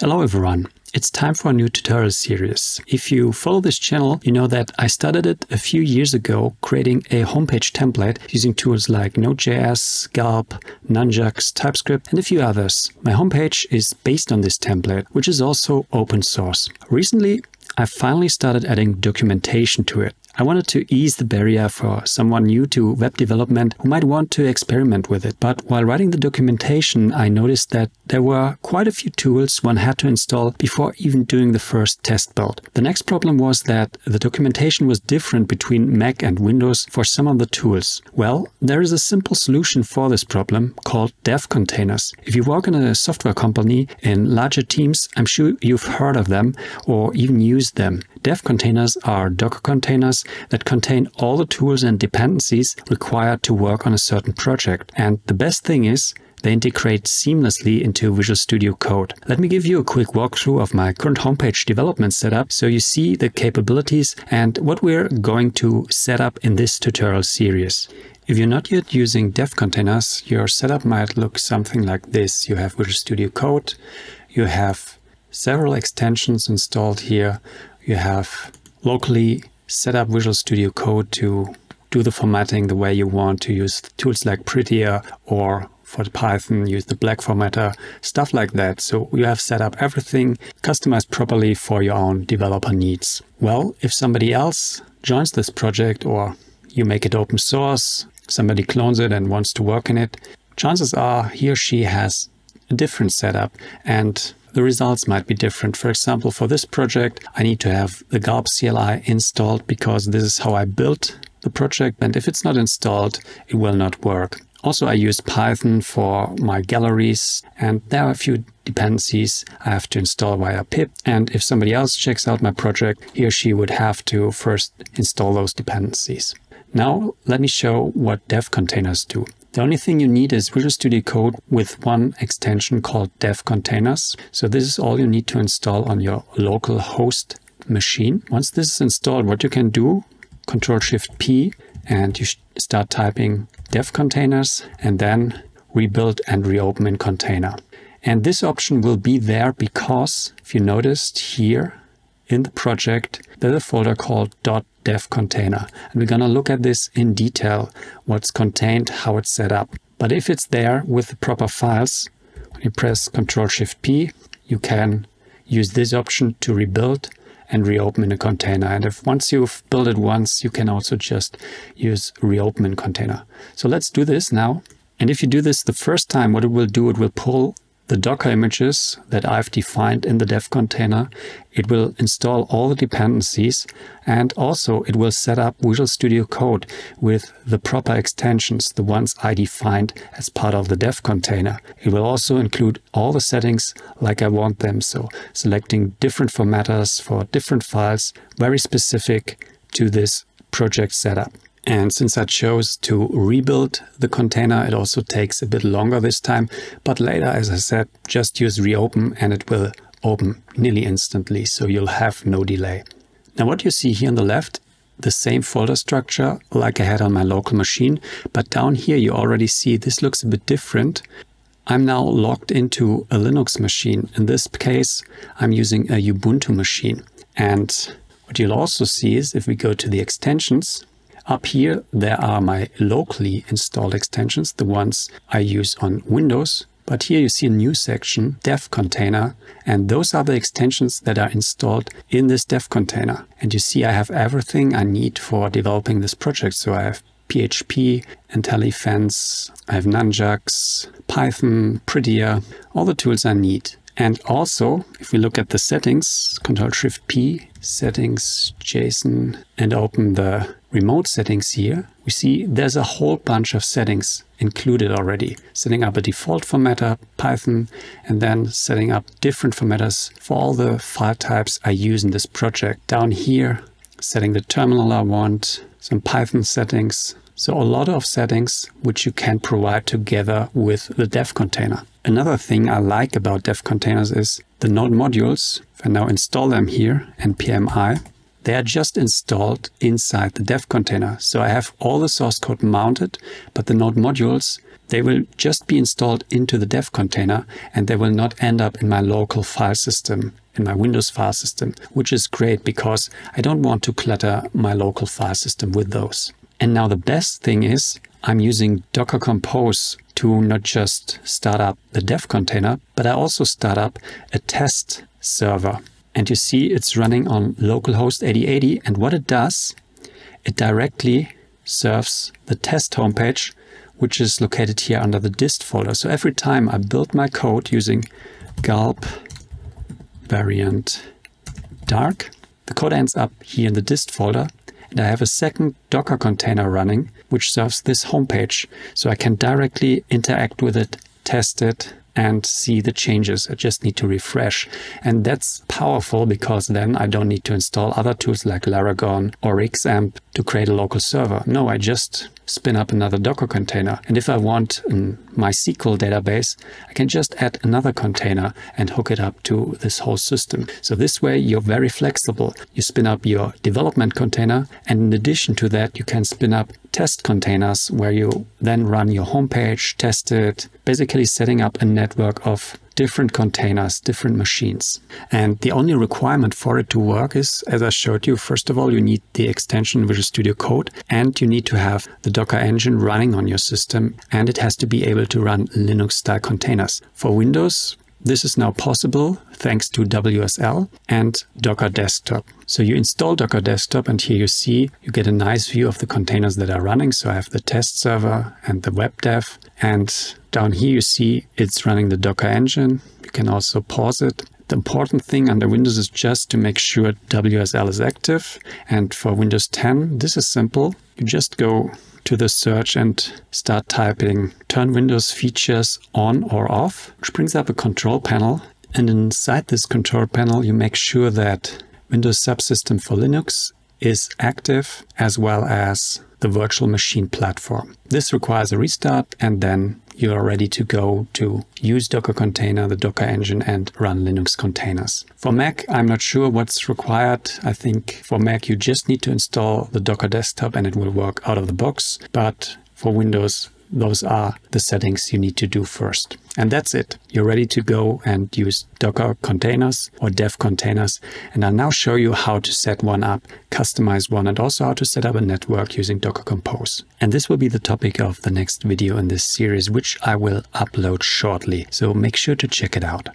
Hello everyone. It's time for a new tutorial series. If you follow this channel, you know that I started it a few years ago creating a homepage template using tools like Node.js, Gulp, Nunjucks, TypeScript and a few others. My homepage is based on this template, which is also open source. Recently, I finally started adding documentation to it. I wanted to ease the barrier for someone new to web development who might want to experiment with it. But while writing the documentation, I noticed that there were quite a few tools one had to install before even doing the first test build. The next problem was that the documentation was different between Mac and Windows for some of the tools. Well, there is a simple solution for this problem called dev containers. If you work in a software company in larger teams, I'm sure you've heard of them or even used them. Dev containers are Docker containers that contain all the tools and dependencies required to work on a certain project. And the best thing is, they integrate seamlessly into Visual Studio Code. Let me give you a quick walkthrough of my current homepage development setup so you see the capabilities and what we're going to set up in this tutorial series. If you're not yet using dev containers, your setup might look something like this. You have Visual Studio Code, you have several extensions installed here, you have locally set up Visual Studio Code to do the formatting the way you want to use tools like Prettier or for Python, use the black formatter, stuff like that. So you have set up everything customized properly for your own developer needs. Well, if somebody else joins this project or you make it open source, somebody clones it and wants to work in it, chances are he or she has a different setup and the results might be different. For example, for this project, I need to have the Gulp CLI installed because this is how I built the project. And if it's not installed, it will not work. Also, I use Python for my galleries, and there are a few dependencies I have to install via pip. And if somebody else checks out my project, he or she would have to first install those dependencies. Now, let me show what dev containers do. The only thing you need is Visual Studio Code with one extension called dev containers. So this is all you need to install on your local host machine. Once this is installed, what you can do, Control Shift P, and you start typing dev containers and then rebuild and reopen in container. And this option will be there because if you noticed here in the project, there's a folder called dev container. And we're going to look at this in detail, what's contained, how it's set up. But if it's there with the proper files, when you press Ctrl Shift P, you can use this option to rebuild and reopen in a container. And if once you've built it once, you can also just use reopen in container. So let's do this now. And if you do this the first time, what it will do, it will pull the Docker images that I've defined in the dev container. It will install all the dependencies and also it will set up Visual Studio Code with the proper extensions, the ones I defined as part of the dev container. It will also include all the settings like I want them. So selecting different formatters for different files, very specific to this project setup. And since I chose to rebuild the container, it also takes a bit longer this time. But later, as I said, just use reopen and it will open nearly instantly. So you'll have no delay. Now what you see here on the left, the same folder structure like I had on my local machine. But down here, you already see this looks a bit different. I'm now logged into a Linux machine. In this case, I'm using a Ubuntu machine. And what you'll also see is if we go to the extensions, up here, there are my locally installed extensions, the ones I use on Windows. But here you see a new section, dev container, and those are the extensions that are installed in this dev container. And you see I have everything I need for developing this project. So I have PHP, Intelephense, I have Nunjucks, Python, Prettier, all the tools I need. And also, if we look at the settings, Control Shift P, settings, JSON, and open the remote settings here, we see there's a whole bunch of settings included already. Setting up a default formatter, Python, and then setting up different formatters for all the file types I use in this project. Down here, setting the terminal I want, some Python settings, so a lot of settings which you can provide together with the dev container. Another thing I like about dev containers is the node modules. If I now install them here, npmi, they are just installed inside the dev container. So I have all the source code mounted, but the node modules, They will just be installed into the dev container and they will not end up in my local file system, in my Windows file system, which is great because I don't want to clutter my local file system with those. And now the best thing is I'm using Docker Compose to not just start up the dev container, but I also start up a test server. And you see it's running on localhost 8080. And what it does, it directly serves the test homepage, which is located here under the dist folder. So every time I build my code using gulp variant dark, the code ends up here in the dist folder and I have a second Docker container running, which serves this homepage. So I can directly interact with it, test it, and see the changes. I just need to refresh. And that's powerful because then I don't need to install other tools like Laragon or XAMPP to create a local server. No, I just spin up another Docker container. And if I want um, a MySQL database, I can just add another container and hook it up to this whole system. So this way you're very flexible. You spin up your development container and in addition to that, you can spin up test containers where you then run your homepage, test it, basically setting up a network of different containers, different machines. And the only requirement for it to work is, as I showed you, first of all, you need the extension Visual Studio Code and you need to have the Docker engine running on your system and it has to be able to run Linux style containers. For Windows, this is now possible thanks to WSL and Docker Desktop. So you install Docker Desktop and here you see you get a nice view of the containers that are running. So I have the test server and the web dev and down here you see it's running the Docker engine. You can also pause it. The important thing under Windows is just to make sure WSL is active. And for Windows 10, this is simple. You just go to the search and start typing turn Windows features on or off, which brings up a control panel. And inside this control panel, you make sure that Windows Subsystem for Linux is active as well as the virtual machine platform. This requires a restart and then you are ready to go to use Docker container, the Docker engine, and run Linux containers. For Mac, I'm not sure what's required. I think for Mac, you just need to install the Docker desktop and it will work out of the box. But for Windows, those are the settings you need to do first. And that's it. You're ready to go and use Docker containers or dev containers. And I'll now show you how to set one up, customize one, and also how to set up a network using Docker Compose. And this will be the topic of the next video in this series, which I will upload shortly. So make sure to check it out.